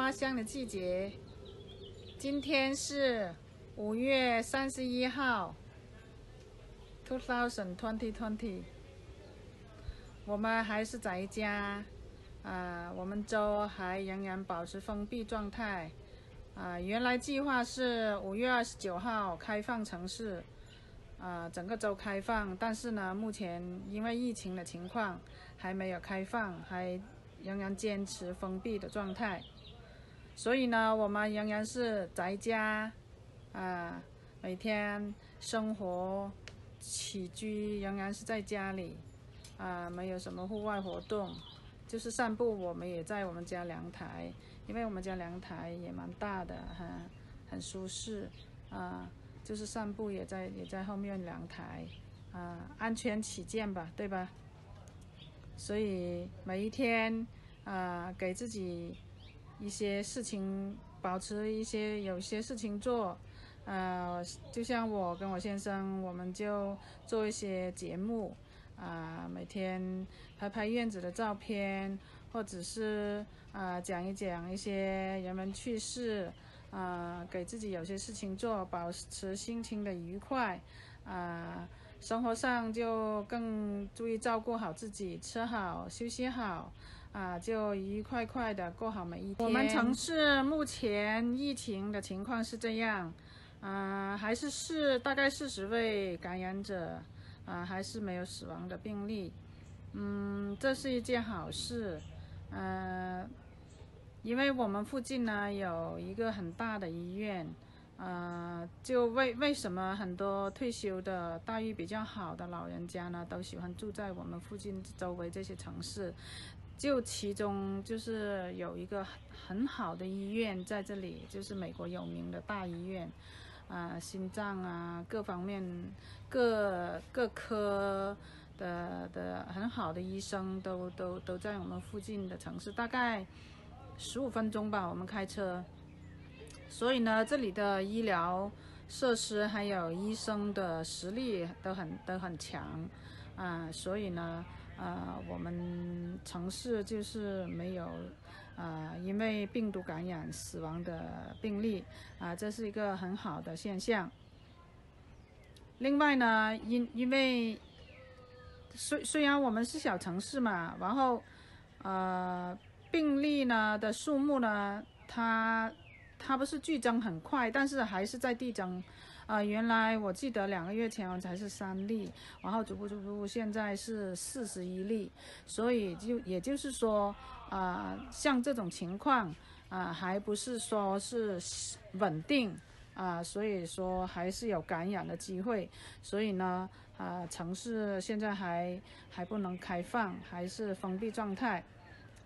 花香的季节。今天是五月三十一号，two thousand twenty twenty。我们还是在家，啊，我们州还仍然保持封闭状态。啊，原来计划是五月二十九号开放城市，啊，整个州开放，但是呢，目前因为疫情的情况还没有开放，还仍然坚持封闭的状态。所以呢，我们仍然是宅家，啊，每天生活起居仍然是在家里，啊，没有什么户外活动，就是散步，我们也在我们家阳台。因为我们家阳台也蛮大的，很很舒适啊，就是散步也在也在后面阳台啊，安全起见吧，对吧？所以每一天啊，给自己一些事情，保持一些有些事情做，呃，就像我跟我先生，我们就做一些节目。啊，每天拍拍院子的照片。或者是啊，讲一讲一些人们趣事，啊，给自己有些事情做，保持心情的愉快，啊，生活上就更注意照顾好自己，吃好，休息好，啊，就愉愉快快的过好每一天。我们城市目前疫情的情况是这样，啊，还是是大概四十位感染者，啊，还是没有死亡的病例，嗯，这是一件好事。呃，因为我们附近呢有一个很大的医院，呃，就为为什么很多退休的待遇比较好的老人家呢都喜欢住在我们附近周围这些城市？就其中就是有一个很好的医院在这里，就是美国有名的大医院，啊，心脏啊各方面各各科。的的很好的医生都都都在我们附近的城市，大概十五分钟吧，我们开车。所以呢，这里的医疗设施还有医生的实力都很都很强啊。所以呢，啊，我们城市就是没有啊，因为病毒感染死亡的病例啊，这是一个很好的现象。另外呢，因因为虽虽然我们是小城市嘛，然后，呃，病例呢的数目呢，它它不是剧增很快，但是还是在递增。啊，原来我记得两个月前才是三例，然后逐步逐步现在是四十一例，所以就也就是说，啊，像这种情况啊，还不是说是稳定。啊，所以说还是有感染的机会，所以呢，啊，城市现在还还不能开放，还是封闭状态，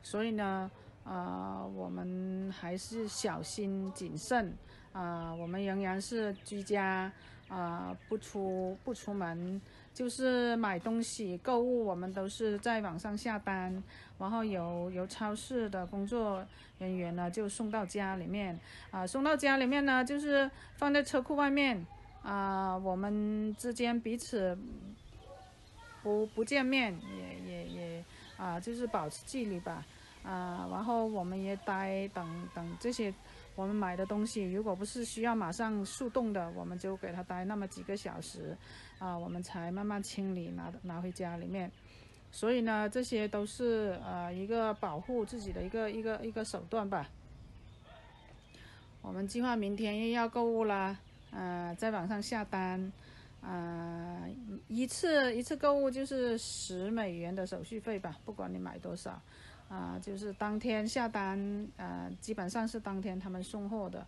所以呢，啊，我们还是小心谨慎，啊，我们仍然是居家，啊，不出不出门。就是买东西购物，我们都是在网上下单，然后由由超市的工作人员呢就送到家里面，啊，送到家里面呢就是放在车库外面，啊，我们之间彼此不不见面，也也也啊，就是保持距离吧，啊，然后我们也待等等这些。我们买的东西，如果不是需要马上速冻的，我们就给它待那么几个小时，啊，我们才慢慢清理拿拿回家里面。所以呢，这些都是呃一个保护自己的一个一个一个手段吧。我们计划明天又要购物啦，呃，在网上下单，啊，一次一次购物就是十美元的手续费吧，不管你买多少。啊，就是当天下单，呃，基本上是当天他们送货的，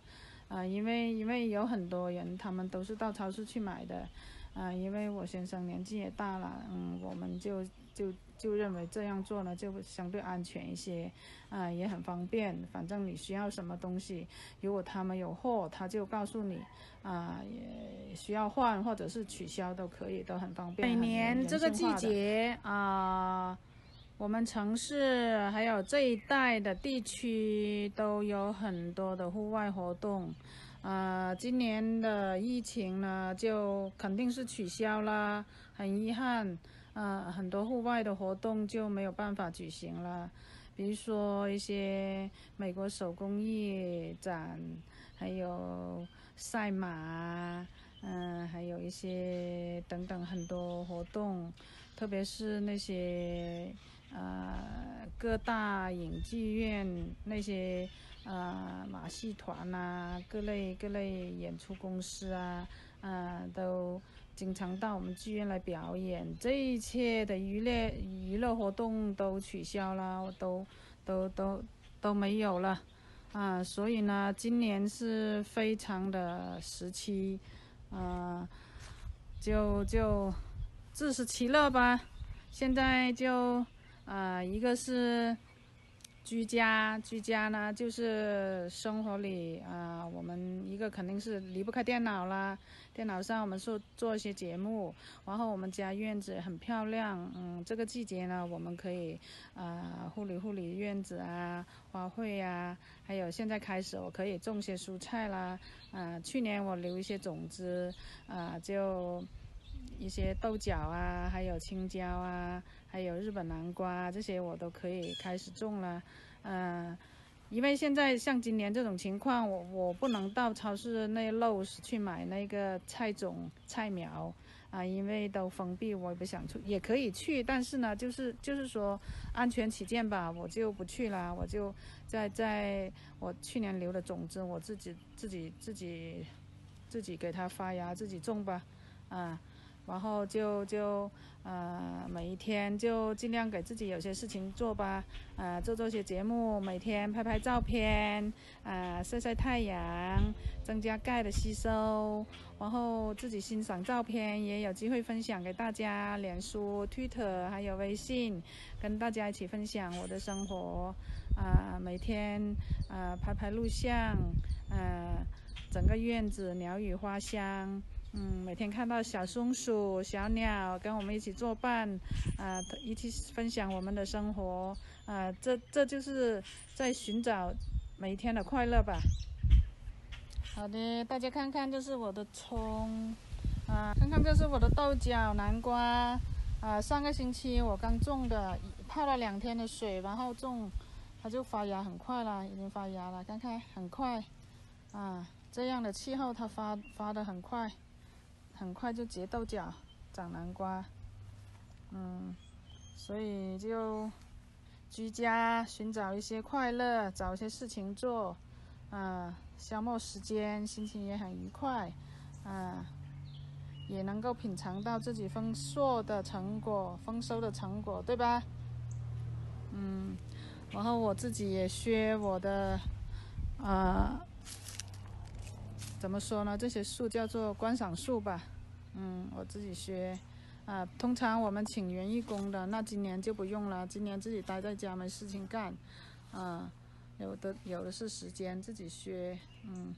啊，因为因为有很多人他们都是到超市去买的，啊，因为我先生年纪也大了，嗯，我们就就就认为这样做呢就相对安全一些，啊，也很方便，反正你需要什么东西，如果他们有货，他就告诉你，啊，也需要换或者是取消都可以，都很方便。每年这个季节啊。我们城市还有这一带的地区都有很多的户外活动，啊，今年的疫情呢就肯定是取消了，很遗憾，啊，很多户外的活动就没有办法举行了，比如说一些美国手工艺展，还有赛马，嗯，还有一些等等很多活动，特别是那些呃各大影剧院那些呃马戏团呐，各类各类演出公司啊，呃，都。经常到我们剧院来表演，这一切的娱乐娱乐活动都取消了，都都都都没有了，啊，所以呢，今年是非常的时期，啊，就就自食其乐吧。现在就啊，一个是。居家，居家呢，就是生活里啊，我们一个肯定是离不开电脑啦。电脑上我们做做一些节目，然后我们家院子很漂亮，嗯，这个季节呢，我们可以啊护理护理院子啊，花卉呀，还有现在开始我可以种些蔬菜啦，啊，去年我留一些种子，啊，就一些豆角啊，还有青椒啊。还有日本南瓜这些我都可以开始种了，嗯，因为现在像今年这种情况，我我不能到超市那路去买那个菜种菜苗啊，因为都封闭，我也不想去，也可以去，但是呢，就是就是说安全起见吧，我就不去了，我就在在我去年留的种子，我自己自己自己自己给它发芽，自己种吧，啊。然后就就呃每一天就尽量给自己有些事情做吧，呃做做些节目，每天拍拍照片，啊晒晒太阳，增加钙的吸收，然后自己欣赏照片，也有机会分享给大家，脸书、Twitter 还有微信，跟大家一起分享我的生活，啊每天啊拍拍录像，呃整个院子鸟语花香。嗯，每天看到小松鼠、小鸟跟我们一起作伴，啊，一起分享我们的生活，啊，这这就是在寻找每一天的快乐吧。好的，大家看看，这是我的葱，啊，看看这是我的豆角、南瓜，啊，上个星期我刚种的，泡了两天的水，然后种，它就发芽很快了，已经发芽了，看看很快，啊，这样的气候它发发的很快。很快就结豆角，长南瓜，嗯，所以就居家寻找一些快乐，找一些事情做，啊，消磨时间，心情也很愉快，啊，也能够品尝到自己丰硕的成果，丰收的成果，对吧？嗯，然后我自己也学我的，啊。怎么说呢？这些树叫做观赏树吧。嗯，我自己学。啊，通常我们请园艺工的，那今年就不用了。今年自己待在家没事情干。啊，有的有的是时间自己学。嗯，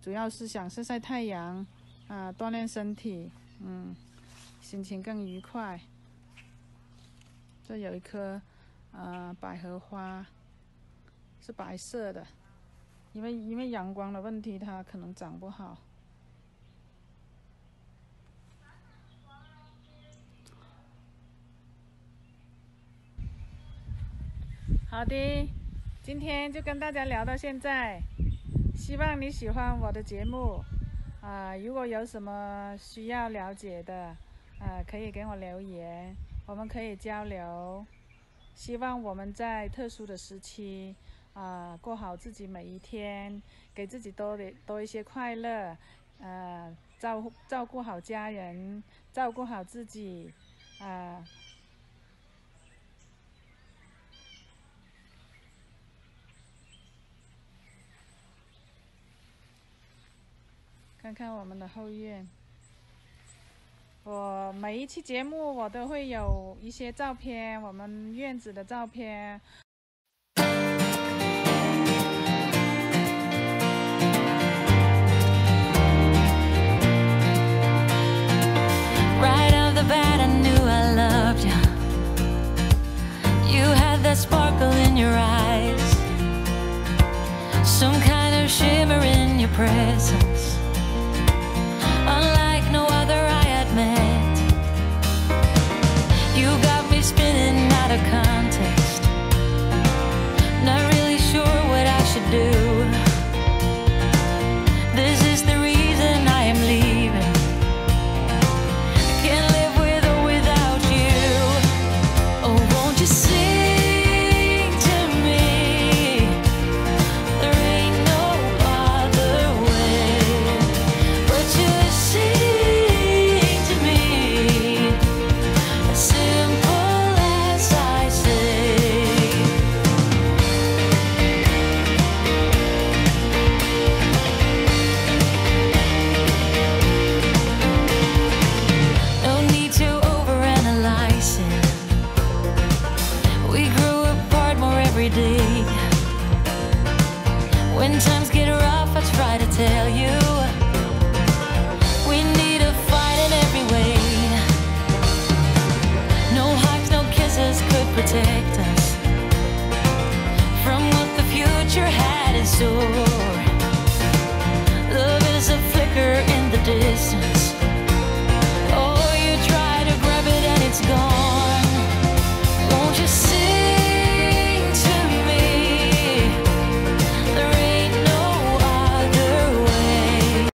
主要是想晒晒太阳，啊，锻炼身体。嗯，心情更愉快。这有一棵，啊，百合花，是白色的。因为因为阳光的问题，它可能长不好。好的，今天就跟大家聊到现在，希望你喜欢我的节目。啊，如果有什么需要了解的，啊，可以给我留言，我们可以交流。希望我们在特殊的时期。啊，过好自己每一天，给自己多点多一些快乐，呃，照照顾好家人，照顾好自己，啊，看看我们的后院。我每一期节目我都会有一些照片，我们院子的照片。Sparkle in your eyes, some kind of shimmer in your presence, store. Love is a flicker in the distance. Oh, you try to grab it and it's gone. Won't you sing to me? There ain't no other way.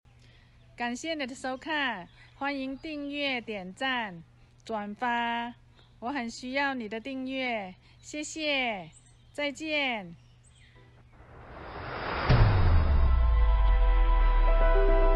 感谢你的收看，欢迎订阅、点赞、转发，我很需要你的订阅，谢谢，再见。 thank you